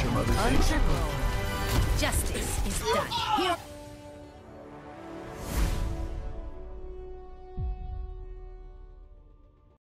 Untriple. Justice is done. Here.